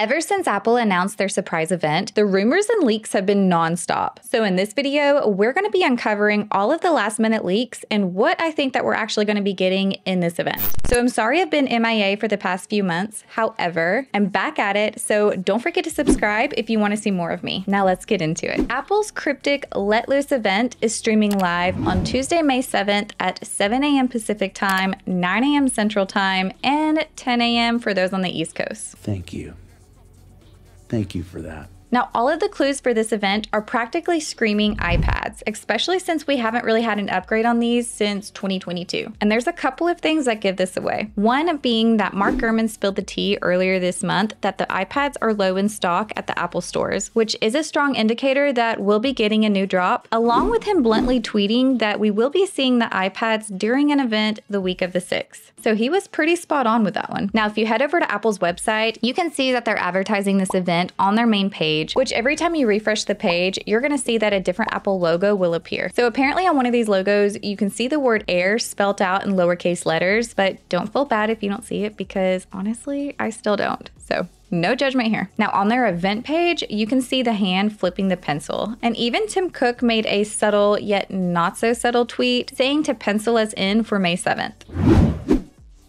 Ever since Apple announced their surprise event, the rumors and leaks have been nonstop. So in this video, we're going to be uncovering all of the last minute leaks and what I think that we're actually going to be getting in this event. So I'm sorry I've been MIA for the past few months. However, I'm back at it, so don't forget to subscribe if you want to see more of me. Now let's get into it. Apple's cryptic Let Loose event is streaming live on Tuesday, May 7th at 7 a.m. Pacific time, 9 a.m. Central time, and 10 a.m. for those on the East Coast. Thank you. Thank you for that. Now, all of the clues for this event are practically screaming iPads, especially since we haven't really had an upgrade on these since 2022. And there's a couple of things that give this away. One being that Mark Gurman spilled the tea earlier this month that the iPads are low in stock at the Apple stores, which is a strong indicator that we'll be getting a new drop, along with him bluntly tweeting that we will be seeing the iPads during an event the week of the 6th. So he was pretty spot on with that one. Now, if you head over to Apple's website, you can see that they're advertising this event on their main page page, which every time you refresh the page, you're to see that a different Apple logo will appear. So apparently on one of these logos, you can see the word air spelt out in lowercase letters, but don't feel bad if you don't see it because honestly, I still don't. So no judgment here. Now, on their event page, you can see the hand flipping the pencil. And even Tim Cook made a subtle yet not so subtle tweet saying to pencil us in for May 7th.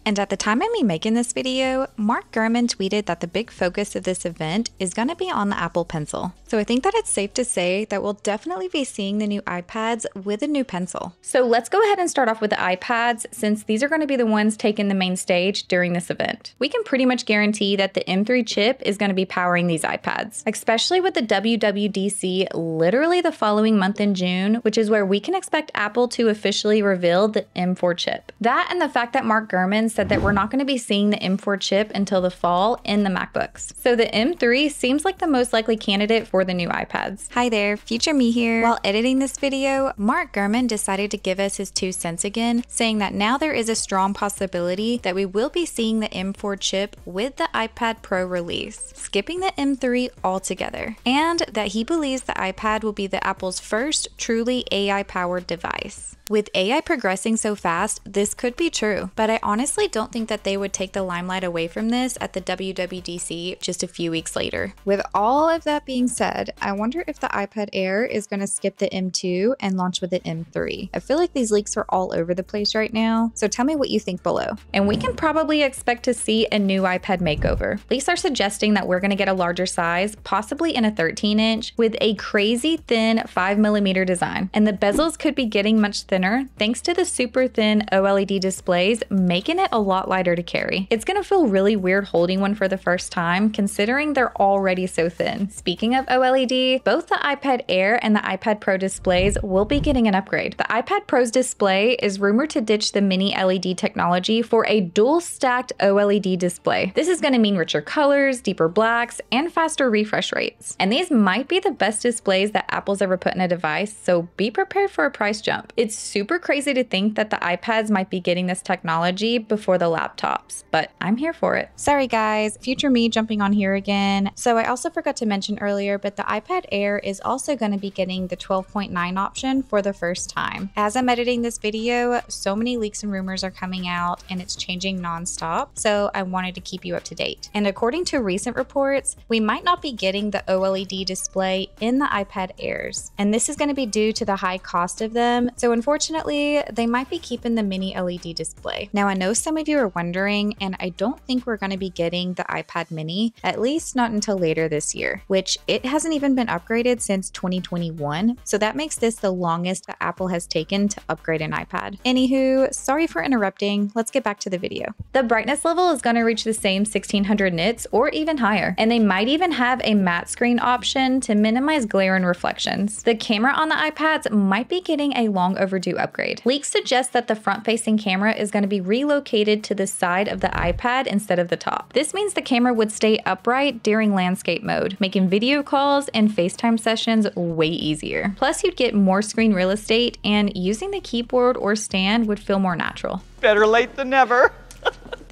And at the time of me making this video, Mark Gurman tweeted that the big focus of this event is going to be on the Apple Pencil. So I think that it's safe to say that we'll definitely be seeing the new iPads with a new pencil. So let's go ahead and start off with the iPads since these are going to be the ones taking the main stage during this event. We can pretty much guarantee that the M3 chip is going to be powering these iPads, especially with the WWDC literally the following month in June, which is where we can expect Apple to officially reveal the M4 chip. That and the fact that Mark Gurman said that we're not going to be seeing the M4 chip until the fall in the MacBooks. So the M3 seems like the most likely candidate for the new iPads. Hi there, future me here. While editing this video, Mark Gurman decided to give us his two cents again, saying that now there is a strong possibility that we will be seeing the M4 chip with the iPad Pro release, skipping the M3 altogether, and that he believes the iPad will be the Apple's first truly AI powered device. With AI progressing so fast, this could be true, but I honestly don't think that they would take the limelight away from this at the WWDC just a few weeks later. With all of that being said, I wonder if the iPad Air is going to skip the M2 and launch with the M3. I feel like these leaks are all over the place right now, so tell me what you think below. And we can probably expect to see a new iPad makeover. Leaks are suggesting that we're going to get a larger size, possibly in a 13 inch, with a crazy thin 5 millimeter design, and the bezels could be getting much thinner thanks to the super thin OLED displays, making it a lot lighter to carry. It's gonna feel really weird holding one for the first time, considering they're already so thin. Speaking of OLED, both the iPad Air and the iPad Pro displays will be getting an upgrade. The iPad Pro's display is rumored to ditch the mini LED technology for a dual stacked OLED display. This is gonna mean richer colors, deeper blacks, and faster refresh rates. And these might be the best displays that Apple's ever put in a device, so be prepared for a price jump. It's super crazy to think that the iPads might be getting this technology before the laptops, but I'm here for it. Sorry guys, future me jumping on here again. So I also forgot to mention earlier, but the iPad Air is also going to be getting the 12.9 option for the first time. As I'm editing this video, so many leaks and rumors are coming out and it's changing nonstop, so I wanted to keep you up to date. And according to recent reports, we might not be getting the OLED display in the iPad Airs, and this is going to be due to the high cost of them. So Unfortunately, they might be keeping the mini LED display. Now, I know some of you are wondering, and I don't think we're going to be getting the iPad mini, at least not until later this year, which it hasn't even been upgraded since 2021. So that makes this the longest that Apple has taken to upgrade an iPad. Anywho, sorry for interrupting. Let's get back to the video. The brightness level is going to reach the same 1600 nits or even higher, and they might even have a matte screen option to minimize glare and reflections. The camera on the iPads might be getting a long overdue overdue upgrade. Leaks suggest that the front facing camera is going to be relocated to the side of the iPad instead of the top. This means the camera would stay upright during landscape mode, making video calls and FaceTime sessions way easier. Plus, you'd get more screen real estate, and using the keyboard or stand would feel more natural. Better late than never.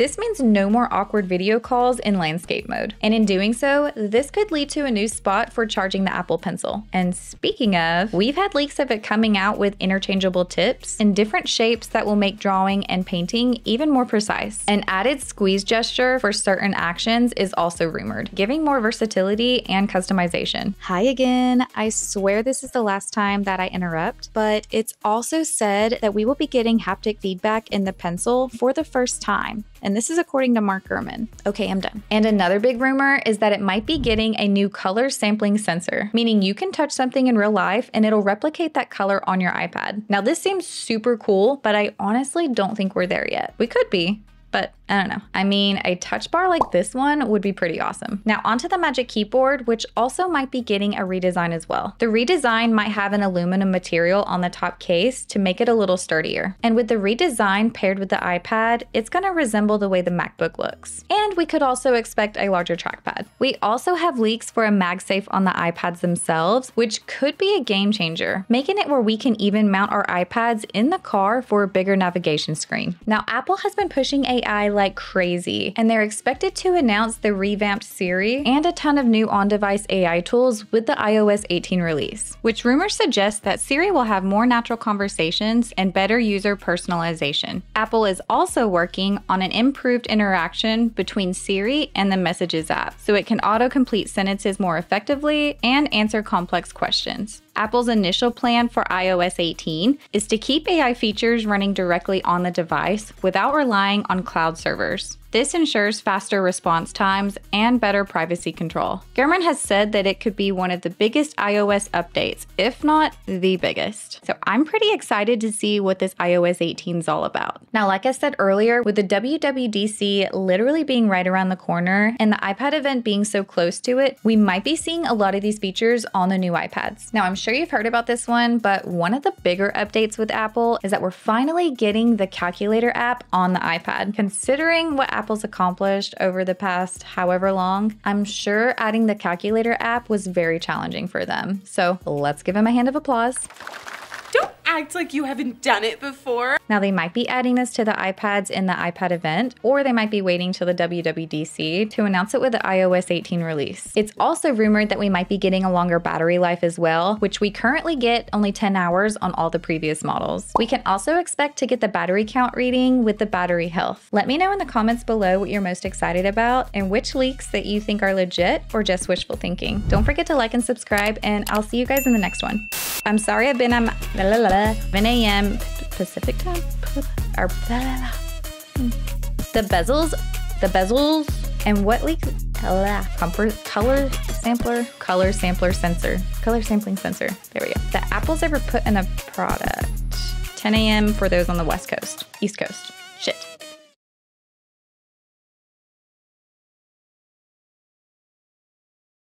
This means no more awkward video calls in landscape mode. And in doing so, this could lead to a new spot for charging the Apple Pencil. And speaking of, we've had leaks of it coming out with interchangeable tips in different shapes that will make drawing and painting even more precise. An added squeeze gesture for certain actions is also rumored, giving more versatility and customization. Hi again. I swear this is the last time that I interrupt, but it's also said that we will be getting haptic feedback in the pencil for the first time. And this is according to Mark Gurman. Okay, I'm done. And another big rumor is that it might be getting a new color sampling sensor, meaning you can touch something in real life and it'll replicate that color on your iPad. Now, this seems super cool, but I honestly don't think we're there yet. We could be, but I don't know. I mean, a touch bar like this one would be pretty awesome. Now onto the Magic Keyboard, which also might be getting a redesign as well. The redesign might have an aluminum material on the top case to make it a little sturdier. And with the redesign paired with the iPad, it's gonna resemble the way the MacBook looks. And we could also expect a larger trackpad. We also have leaks for a MagSafe on the iPads themselves, which could be a game changer, making it where we can even mount our iPads in the car for a bigger navigation screen. Now, Apple has been pushing AI like crazy, and they're expected to announce the revamped Siri and a ton of new on device AI tools with the iOS 18 release, which rumors suggest that Siri will have more natural conversations and better user personalization. Apple is also working on an improved interaction between Siri and the Messages app, so it can auto complete sentences more effectively and answer complex questions. Apple's initial plan for iOS 18 is to keep AI features running directly on the device without relying on cloud servers. This ensures faster response times and better privacy control. Gurman has said that it could be one of the biggest iOS updates, if not the biggest. So I'm pretty excited to see what this iOS 18 is all about. Now, like I said earlier, with the WWDC literally being right around the corner and the iPad event being so close to it, we might be seeing a lot of these features on the new iPads. Now, I'm sure you've heard about this one, but one of the bigger updates with Apple is that we're finally getting the calculator app on the iPad. Considering what Apple's accomplished over the past however long, I'm sure adding the calculator app was very challenging for them. So let's give them a hand of applause. Act like you haven't done it before. Now, they might be adding this to the iPads in the iPad event, or they might be waiting till the WWDC to announce it with the iOS 18 release. It's also rumored that we might be getting a longer battery life as well, which we currently get only 10 hours on all the previous models. We can also expect to get the battery count reading with the battery health. Let me know in the comments below what you're most excited about and which leaks that you think are legit or just wishful thinking. Don't forget to like and subscribe, and I'll see you guys in the next one. I'm sorry I've been at 7 a.m. Pacific time. Or, the bezels, the bezels, and what leaks? Comfort, color sampler, color sampler sensor, color sampling sensor. There we go. The Apple's ever put in a product. 10 a.m. for those on the West Coast, East Coast. Shit.